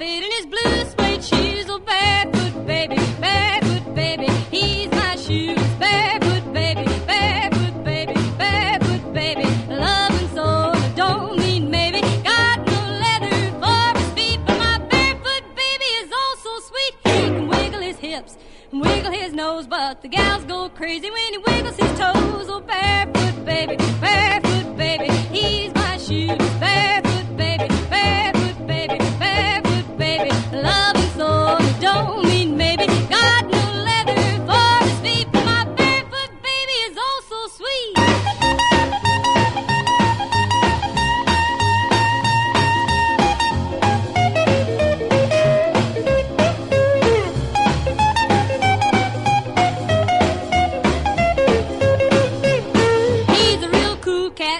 fit in his blue suede shoes. Oh, barefoot baby, barefoot baby, he's my shoes. Barefoot baby, barefoot baby, barefoot baby, loving so I don't mean maybe. Got no leather for his feet, but my barefoot baby is oh so sweet. He can wiggle his hips and wiggle his nose, but the gals go crazy when he wiggles his toes. Oh, barefoot baby, barefoot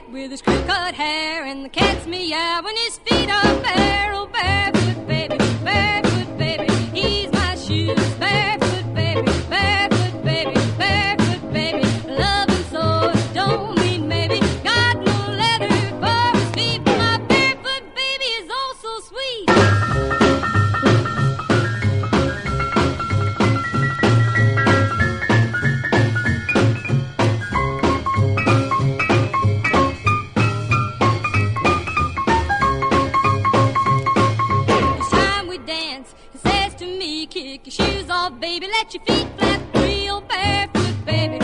cat with his crew cut hair, and the cat's meow when his feet are bare. Oh, barefoot kick your shoes off, baby. Let your feet flap real barefoot, baby.